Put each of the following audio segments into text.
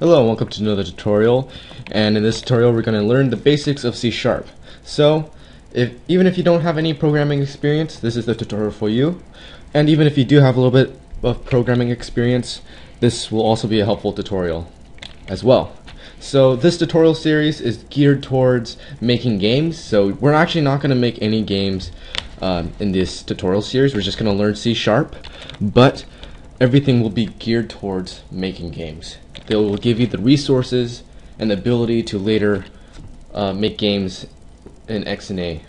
Hello and welcome to another tutorial and in this tutorial we're going to learn the basics of C Sharp. So if even if you don't have any programming experience this is the tutorial for you and even if you do have a little bit of programming experience this will also be a helpful tutorial as well. So this tutorial series is geared towards making games so we're actually not going to make any games um, in this tutorial series we're just going to learn C Sharp but everything will be geared towards making games. They will give you the resources and the ability to later uh, make games in XNA.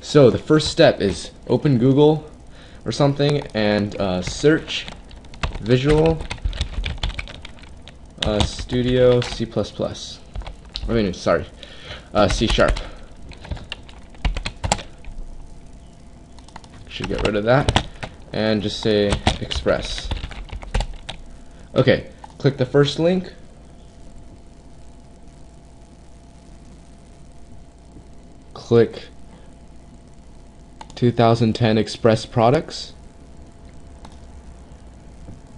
So the first step is open Google or something and uh, search Visual uh, Studio C++. I mean, sorry, uh, C Sharp. Should get rid of that and just say Express. Okay, click the first link. Click 2010 Express products.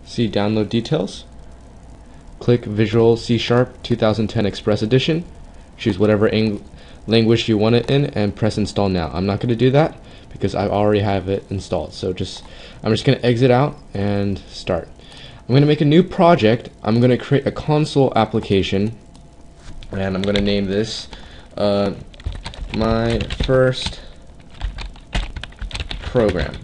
See download details. Click Visual C Sharp 2010 Express Edition. Choose whatever language you want it in and press install now. I'm not going to do that because I already have it installed. So just I'm just going to exit out and start. I'm going to make a new project. I'm going to create a console application and I'm going to name this uh, my first program.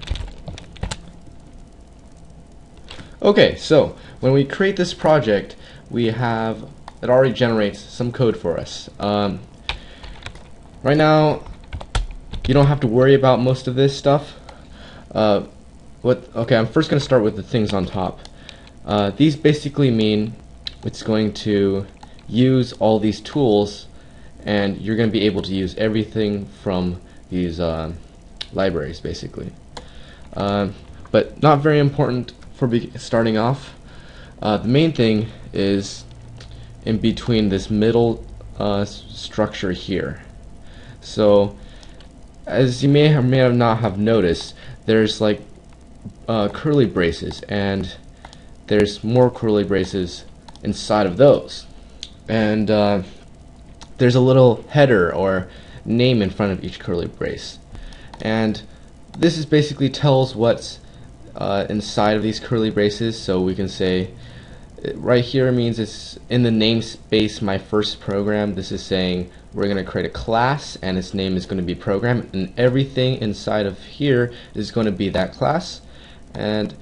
Okay, so when we create this project, we have it already generates some code for us. Um, right now, you don't have to worry about most of this stuff. Uh, what? Okay, I'm first going to start with the things on top. Uh, these basically mean it's going to use all these tools and you're going to be able to use everything from these uh, libraries basically. Um, but not very important for starting off. Uh, the main thing is in between this middle uh, structure here. So as you may or may not have noticed, there's like uh, curly braces and there's more curly braces inside of those. And uh, there's a little header or name in front of each curly brace. And this is basically tells what's uh, inside of these curly braces. So we can say right here means it's in the namespace my first program. This is saying we're going to create a class and its name is going to be program and everything inside of here is going to be that class. And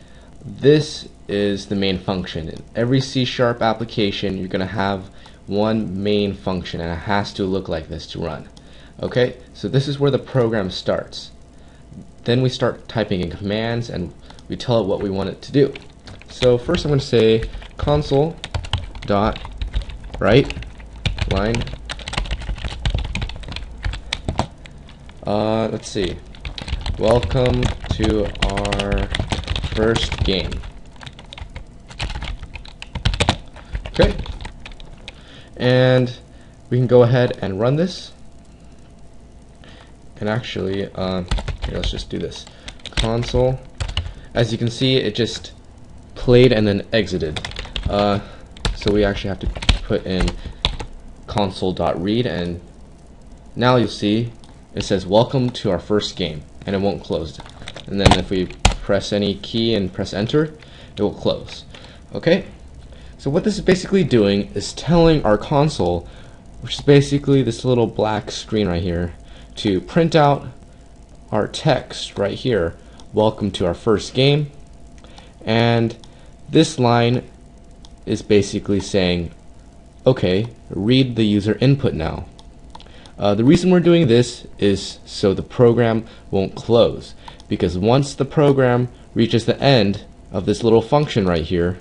this is the main function. In every C-sharp application, you're going to have one main function, and it has to look like this to run. Okay, so this is where the program starts. Then we start typing in commands, and we tell it what we want it to do. So first I'm going to say console dot write line uh, let's see welcome to our first game Okay. And we can go ahead and run this. And actually, uh, here, let's just do this. Console. As you can see, it just played and then exited. Uh, so we actually have to put in console.read and now you'll see it says welcome to our first game and it won't close and then if we press any key and press enter it will close. Okay? So what this is basically doing is telling our console, which is basically this little black screen right here, to print out our text right here, welcome to our first game, and this line is basically saying, okay, read the user input now. Uh, the reason we're doing this is so the program won't close, because once the program reaches the end of this little function right here,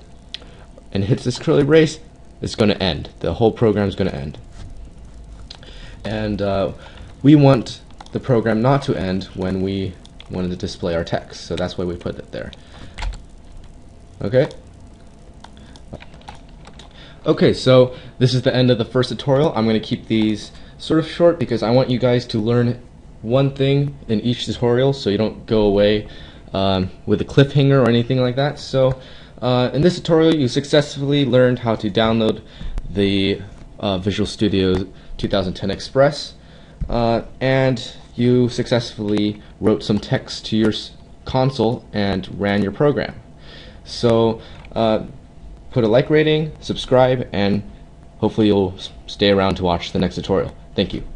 and hits this curly brace, it's going to end. The whole program is going to end. And uh, we want the program not to end when we wanted to display our text. So that's why we put it there. Okay? Okay, so this is the end of the first tutorial. I'm going to keep these sort of short because I want you guys to learn one thing in each tutorial so you don't go away um, with a cliffhanger or anything like that. So Uh, in this tutorial, you successfully learned how to download the uh, Visual Studio 2010 Express, uh, and you successfully wrote some text to your console and ran your program. So, uh, put a like rating, subscribe, and hopefully you'll stay around to watch the next tutorial. Thank you.